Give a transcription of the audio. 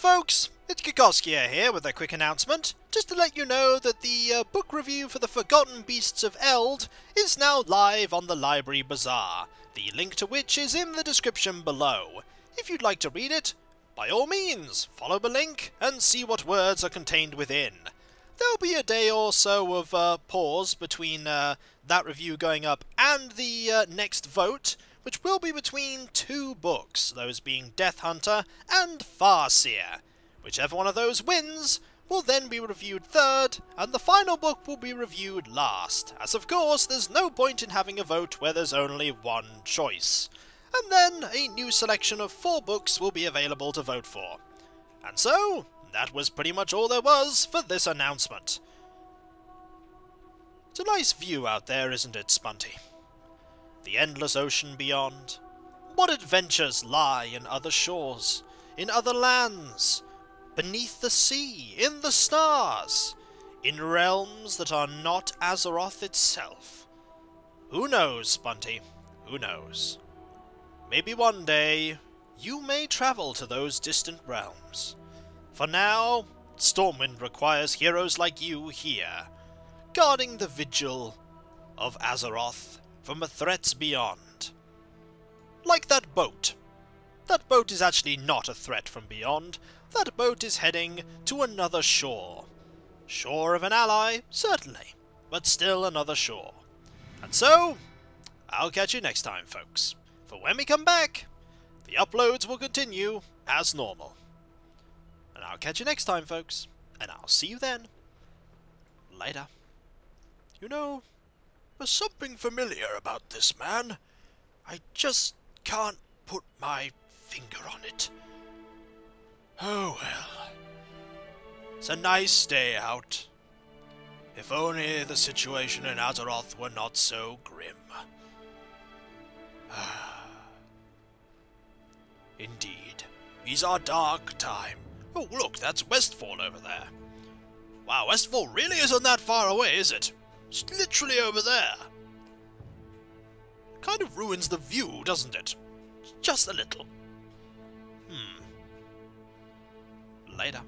folks, it's Kikoskia here with a quick announcement, just to let you know that the uh, book review for The Forgotten Beasts of Eld is now live on the Library Bizarre, the link to which is in the description below. If you'd like to read it, by all means, follow the link and see what words are contained within. There'll be a day or so of uh, pause between uh, that review going up and the uh, next vote, which will be between two books, those being Death Hunter and Farseer. Whichever one of those wins will then be reviewed third, and the final book will be reviewed last, as of course there's no point in having a vote where there's only one choice. And then a new selection of four books will be available to vote for. And so, that was pretty much all there was for this announcement. It's a nice view out there, isn't it, Spunty? The endless ocean beyond. What adventures lie in other shores, in other lands, beneath the sea, in the stars, in realms that are not Azeroth itself? Who knows, Spunty? Who knows? Maybe one day you may travel to those distant realms. For now, Stormwind requires heroes like you here, guarding the vigil of Azeroth from the threats beyond. Like that boat. That boat is actually not a threat from beyond. That boat is heading to another shore. Shore of an ally, certainly, but still another shore. And so, I'll catch you next time, folks. For when we come back, the uploads will continue as normal. And I'll catch you next time, folks. And I'll see you then. Later. You know, there's something familiar about this man. I just can't put my finger on it. Oh well. It's a nice day out. If only the situation in Azeroth were not so grim. Ah. Indeed. These are dark time. Oh, look, that's Westfall over there. Wow, Westfall really isn't that far away, is it? It's literally over there. Kind of ruins the view, doesn't it? Just a little. Hmm. Later.